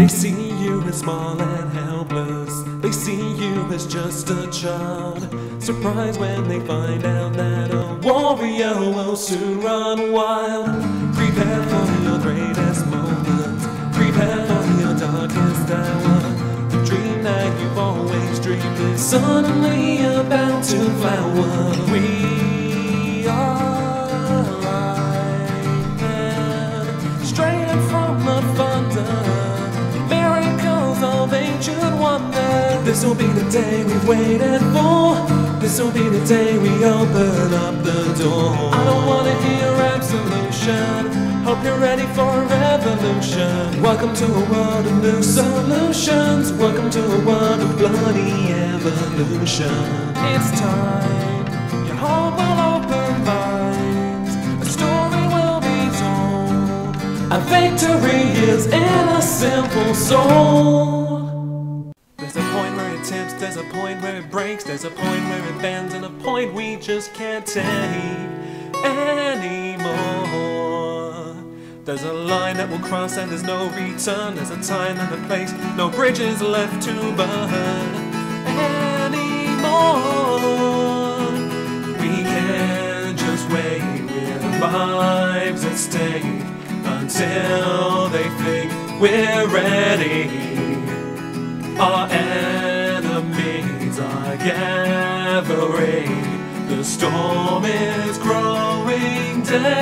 They see you as small and helpless. They see you as just a child. Surprised when they find out that a warrior will soon run wild. Prepare for your greatest moment. Prepare for your darkest hour. The dream that you've always dreamed is suddenly about to flower. We This will be the day we've waited for. This will be the day we open up the door. I don't wanna hear absolution. Hope you're ready for a revolution. Welcome to a world of new solutions. Welcome to a world of bloody evolution. It's time. Your heart will open minds. A story will be told. A victory is in a simple soul. Point where it breaks, there's a point where it bends, and a point we just can't take anymore. There's a line that will cross and there's no return. There's a time and a place, no bridges left to burn anymore. We can't just wait with lives at stake until they think we're ready. Gathering. The storm is growing deadly.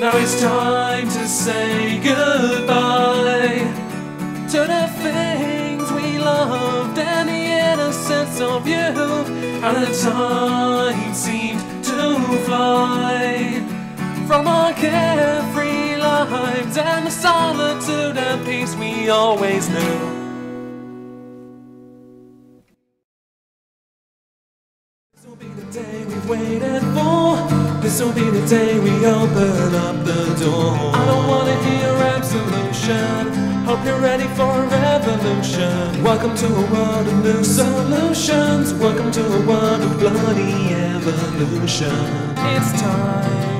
Now it's time to say goodbye to the things we loved and the innocence of youth. And the time seemed to fly from our carefree lives and the solitude we always knew. This will be the day we've waited for. This will be the day we open up the door. I don't wanna hear absolution. Hope you're ready for a revolution. Welcome to a world of new solutions. Welcome to a world of bloody evolution. It's time.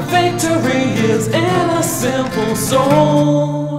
Victory is in a simple soul.